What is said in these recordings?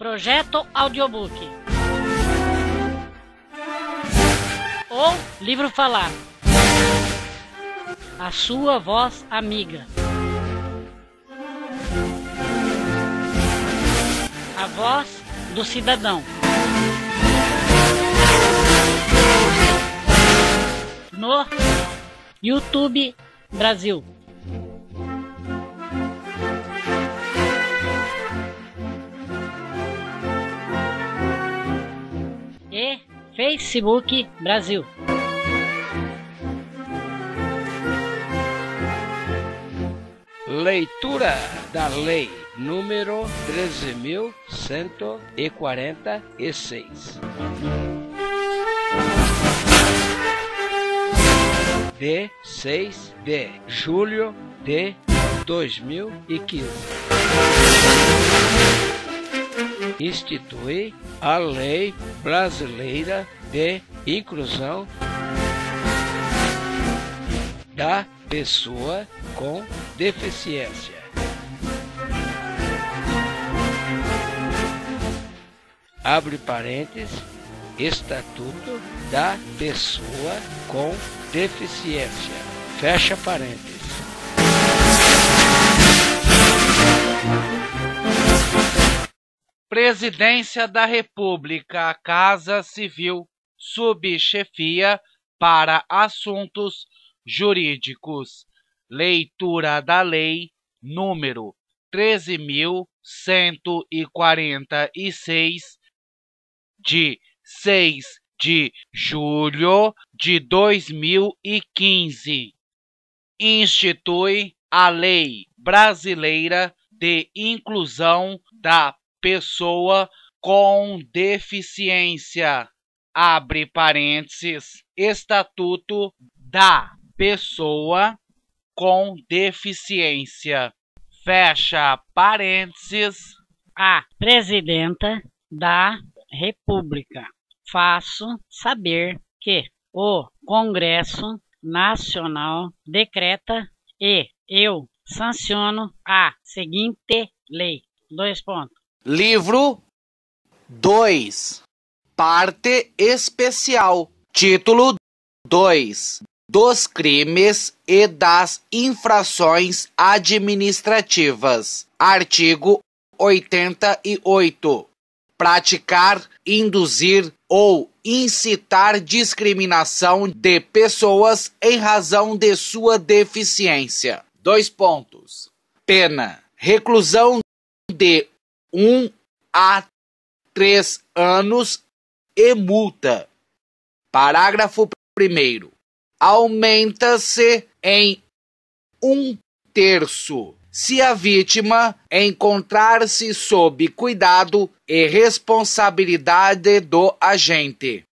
Projeto Audiobook. Ou livro falado. A sua voz amiga. A voz do cidadão. No YouTube Brasil. Facebook Brasil. Leitura da Lei número 13.146. De 6 de julho de 2015. Institui a Lei Brasileira de Inclusão da Pessoa com Deficiência. Abre parênteses, Estatuto da Pessoa com Deficiência. Fecha parênteses. Presidência da República, Casa Civil, Subchefia para Assuntos Jurídicos. Leitura da Lei número 13.146, de 6 de julho de 2015. Institui a Lei Brasileira de Inclusão da pessoa com deficiência. Abre parênteses, Estatuto da Pessoa com Deficiência. Fecha parênteses. A Presidenta da República. Faço saber que o Congresso Nacional decreta e eu sanciono a seguinte lei. Dois pontos. Livro 2 Parte Especial. Título 2 Dos crimes e das infrações administrativas. Artigo 88 Praticar, induzir ou incitar discriminação de pessoas em razão de sua deficiência. Dois pontos. Pena: reclusão de 1 um a 3 anos e multa. Parágrafo 1. Aumenta-se em um terço se a vítima encontrar-se sob cuidado e responsabilidade do agente.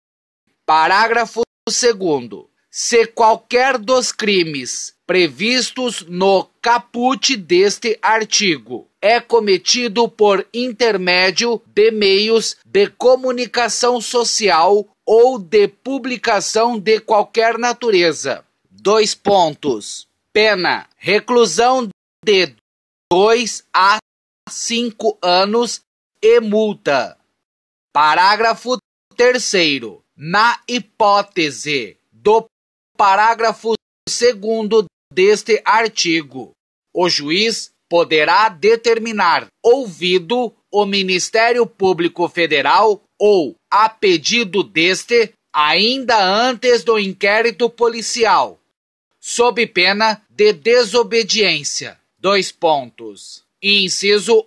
Parágrafo 2. Se qualquer dos crimes previstos no caput deste artigo é cometido por intermédio de meios de comunicação social ou de publicação de qualquer natureza. Dois pontos. Pena: reclusão de 2 a 5 anos e multa. Parágrafo 3. Na hipótese do parágrafo 2 deste artigo, o juiz poderá determinar, ouvido o Ministério Público Federal ou, a pedido deste, ainda antes do inquérito policial, sob pena de desobediência Dois pontos. Inciso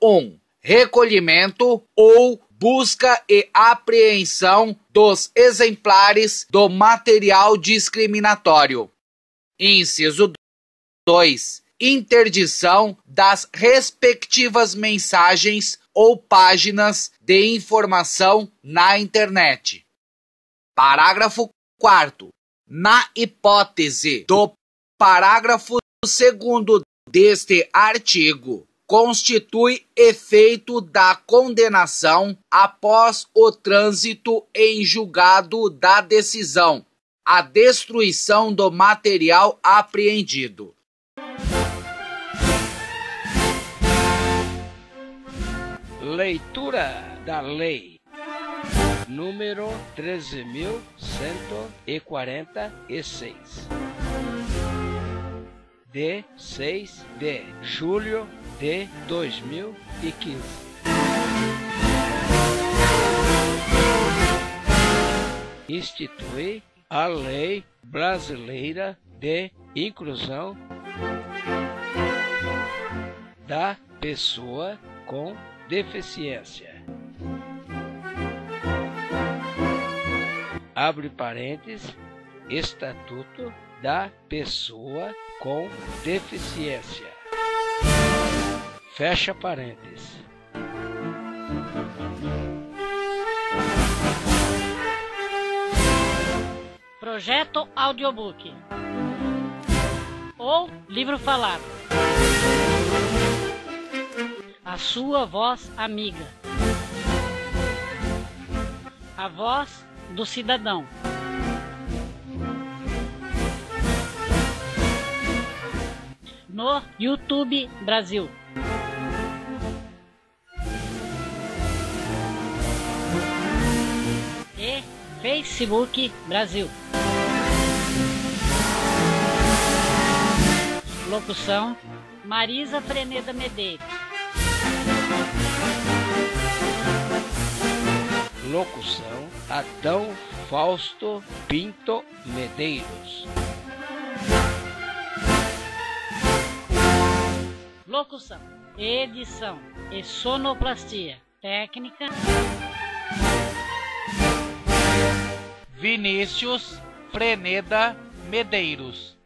1. Um, recolhimento ou busca e apreensão dos exemplares do material discriminatório. Inciso 2. Interdição das respectivas mensagens ou páginas de informação na internet. Parágrafo 4. Na hipótese do parágrafo segundo deste artigo constitui efeito da condenação após o trânsito em julgado da decisão, a destruição do material apreendido. Leitura da Lei número 13.146 de 6 de julho de 2015. Institui a Lei Brasileira de Inclusão da Pessoa com Deficiência. Abre parênteses, Estatuto da Pessoa com Deficiência. Fecha parênteses. Projeto Audiobook ou livro falado. A sua voz amiga. A voz do cidadão. No YouTube Brasil. E Facebook Brasil. Locução Marisa Freneda Medeiros. Locução Adão Fausto Pinto Medeiros. Locução, edição e sonoplastia. Técnica Vinícius Freneda Medeiros.